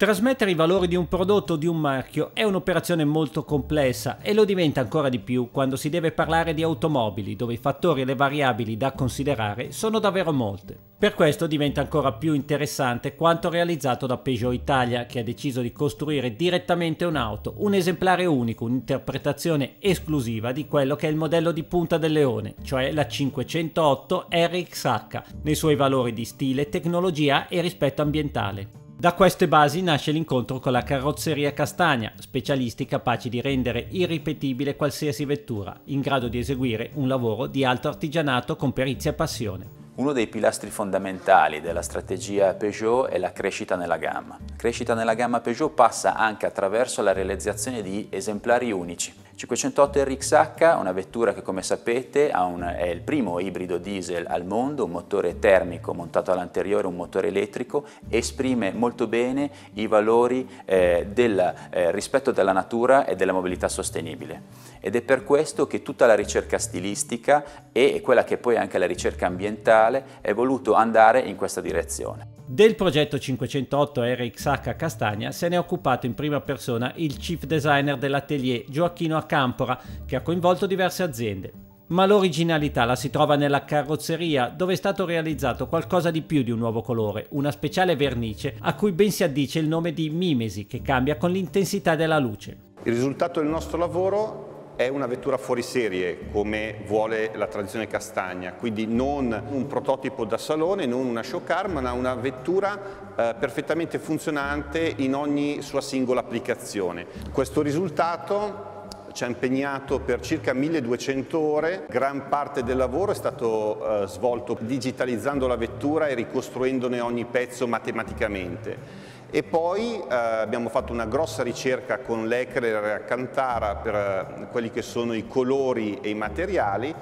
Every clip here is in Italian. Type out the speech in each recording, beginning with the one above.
Trasmettere i valori di un prodotto o di un marchio è un'operazione molto complessa e lo diventa ancora di più quando si deve parlare di automobili, dove i fattori e le variabili da considerare sono davvero molte. Per questo diventa ancora più interessante quanto realizzato da Peugeot Italia, che ha deciso di costruire direttamente un'auto, un esemplare unico, un'interpretazione esclusiva di quello che è il modello di punta del leone, cioè la 508 RXH, nei suoi valori di stile, tecnologia e rispetto ambientale. Da queste basi nasce l'incontro con la carrozzeria Castagna, specialisti capaci di rendere irripetibile qualsiasi vettura, in grado di eseguire un lavoro di alto artigianato con perizia e passione. Uno dei pilastri fondamentali della strategia Peugeot è la crescita nella gamma. La crescita nella gamma Peugeot passa anche attraverso la realizzazione di esemplari unici. 508 RXH, una vettura che come sapete un, è il primo ibrido diesel al mondo, un motore termico montato all'anteriore, un motore elettrico, esprime molto bene i valori eh, del eh, rispetto della natura e della mobilità sostenibile. Ed è per questo che tutta la ricerca stilistica e quella che poi è anche la ricerca ambientale è voluto andare in questa direzione. Del progetto 508 RXH Castagna se ne è occupato in prima persona il chief designer dell'atelier Gioacchino Acampora, che ha coinvolto diverse aziende. Ma l'originalità la si trova nella carrozzeria, dove è stato realizzato qualcosa di più di un nuovo colore, una speciale vernice a cui ben si addice il nome di mimesi, che cambia con l'intensità della luce. Il risultato del nostro lavoro è una vettura fuori serie come vuole la tradizione castagna, quindi non un prototipo da salone, non una show car, ma una vettura eh, perfettamente funzionante in ogni sua singola applicazione. Questo risultato ci ha impegnato per circa 1200 ore, gran parte del lavoro è stato eh, svolto digitalizzando la vettura e ricostruendone ogni pezzo matematicamente e poi eh, abbiamo fatto una grossa ricerca con l'Ecrer e Cantara per eh, quelli che sono i colori e i materiali.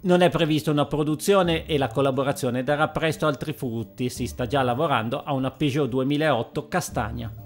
Non è prevista una produzione e la collaborazione darà presto altri frutti, si sta già lavorando a una Peugeot 2008 castagna.